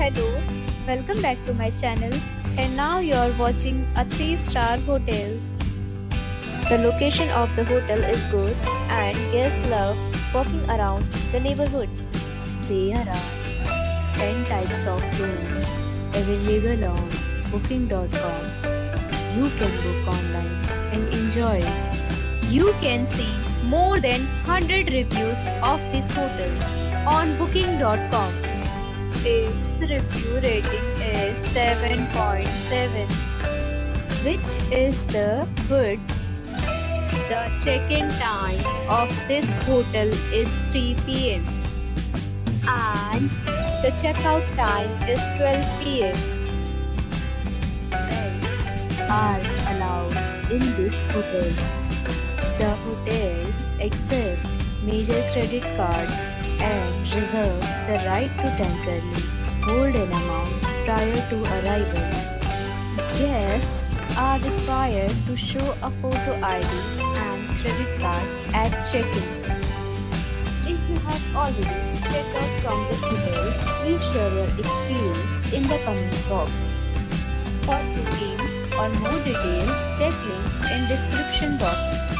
Hello, welcome back to my channel and now you're watching a 3-star hotel. The location of the hotel is good and guests love walking around the neighborhood. There are 10 types of rooms available on booking.com. You can book online and enjoy. You can see more than 100 reviews of this hotel on booking.com. Its review rating is 7.7, which is the good. The check-in time of this hotel is 3 p.m. and the checkout time is 12 p.m. Pets are allowed in this hotel. The hotel accepts major credit cards and reserve the right to temporarily hold an amount prior to arrival. Guests are required to show a photo ID and credit card at check-in. If you have already checked out from this hotel, please share your experience in the comment box. For booking or more details, check link in description box.